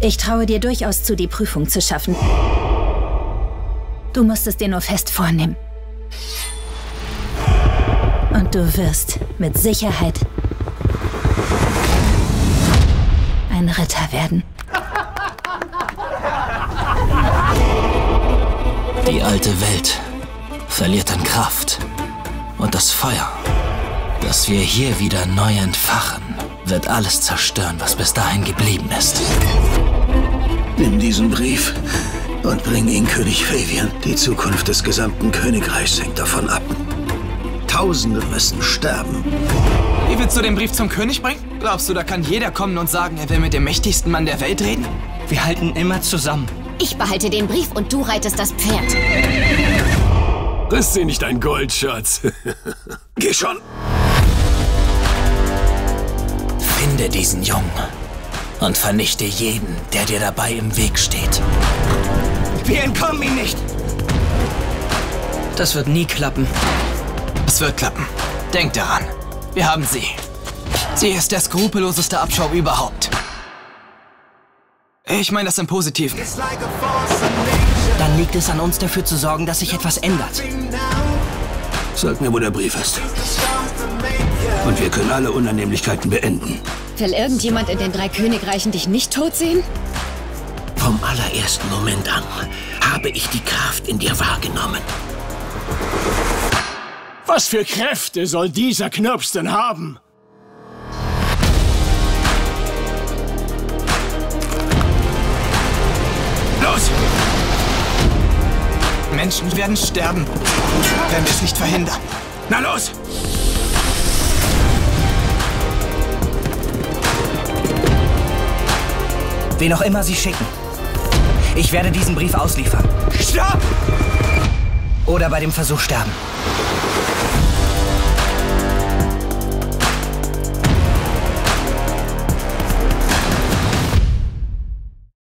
Ich traue dir durchaus zu, die Prüfung zu schaffen. Du musst es dir nur fest vornehmen. Und du wirst mit Sicherheit ein Ritter werden. Die alte Welt verliert an Kraft. Und das Feuer, das wir hier wieder neu entfachen, wird alles zerstören, was bis dahin geblieben ist. Nimm diesen Brief und bring ihn König Fabian. Die Zukunft des gesamten Königreichs hängt davon ab. Tausende müssen sterben. Wie willst du den Brief zum König bringen? Glaubst du, da kann jeder kommen und sagen, er will mit dem mächtigsten Mann der Welt reden? Wir halten immer zusammen. Ich behalte den Brief und du reitest das Pferd. Riss sie nicht ein Goldschatz. Geh schon. Finde diesen Jungen und vernichte jeden, der dir dabei im Weg steht. Wir entkommen ihm nicht. Das wird nie klappen. Es wird klappen. Denk daran. Wir haben sie. Sie ist der skrupelloseste Abschau überhaupt. Ich meine das im Positiven. Dann liegt es an uns, dafür zu sorgen, dass sich etwas ändert. Sag mir, wo der Brief ist. Und wir können alle Unannehmlichkeiten beenden. Will irgendjemand in den drei Königreichen dich nicht tot sehen? Vom allerersten Moment an habe ich die Kraft in dir wahrgenommen. Was für Kräfte soll dieser Knirps denn haben? Los! Menschen werden sterben, wenn wir es nicht verhindern. Na los! Wen auch immer sie schicken. Ich werde diesen Brief ausliefern. Stopp! Oder bei dem Versuch sterben.